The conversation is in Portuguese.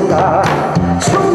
voltar.